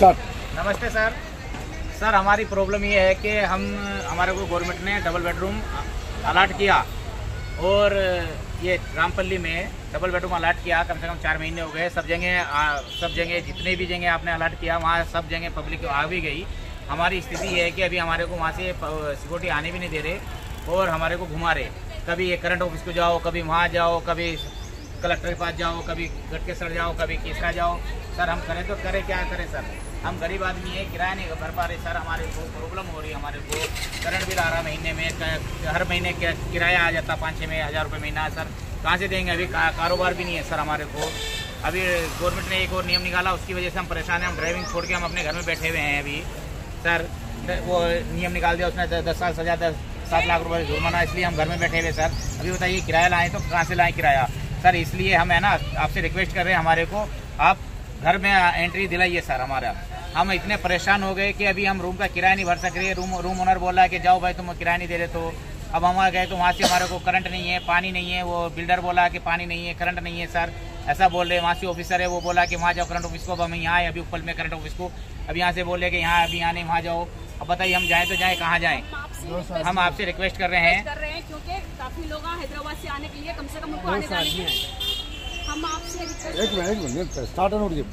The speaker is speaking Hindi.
स्टार्ट नमस्ते सर। सर, हमारी प्रॉब्लम ये है कि हम, हमारे को गवर्नमेंट ने डबल बेडरूम अलाट किया और ये रामपल्ली में डबल बेडरूम अलाट किया, कम से कम चार महीने हो गए। सब जगह सब जगह, जितने भी जगह आपने अलाट किया, वहाँ सब जगह पब्लिक आ भी गई। हमारी स्थिति है कि अभी हमारे को वहाँ से सिक्योरिटी आने भी नहीं दे रहे और हमारे को घुमा रहे। कभी ये करंट ऑफ़िस को जाओ, कभी वहाँ जाओ, कभी कलेक्टर के पास जाओ, कभी गटकेसर जाओ, कभी केसरा जाओ। सर हम करें तो करें क्या करें सर? हम गरीब आदमी है किराया नहीं भर पा रहे सर हमारे को प्रॉब्लम हो रही है हमारे को। करंट बिल आ रहा महीने में हर महीने किराया आ जाता पाँच छः में हज़ार रुपये महीना सर। कहाँ से देंगे? अभी का, कारोबार भी नहीं है सर हमारे को। अभी गवर्नमेंट ने एक और नियम निकाला उसकी वजह से हम परेशान हैं। हम ड्राइविंग छोड़ के हम अपने घर में बैठे हुए हैं अभी। सर वो नियम निकाल दिया उसने दस साल सजा दस सात लाख रुपए जुर्माना इसलिए हम घर में बैठे हुए सर। अभी बताइए किराया लाएँ तो कहाँ से लाएँ किराया? सर इसलिए हम है ना आपसे रिक्वेस्ट कर रहे हैं हमारे को आप घर में एंट्री दिलाइए सर हमारा। हम इतने परेशान हो गए कि अभी हम रूम का किराया नहीं भर सक रहे। रूम रूम ओनर बोला है कि जाओ भाई तुम किराया नहीं दे रहे तो। अब हम गए तो वहाँ से हमारे को करंट नहीं है पानी नहीं है। वो बिल्डर बोला कि पानी नहीं है करंट नहीं है सर। ऐसा बोल रहे वहाँ से ऑफिसर है वो बोला कि वहाँ जाओ करंट ऑफ़िस को। अब हम यहाँ आए अभी ऊपर में करंट ऑफ़िस को। अब यहाँ से बोले कि यहाँ अभी यहाँ नहीं वहाँ जाओ। अब बताइए हम जाएँ तो जाएँ कहाँ जाएँ? हम आपसे request हम आपसे रिक्वेस्ट कर रहे हैं। कर रहे हैं क्योंकि काफ़ी लोग हैदराबाद से आने के लिए कम से कम उनको आने जाने के हम आपसे एक मिनट एक मिनट स्टार्ट नोट जी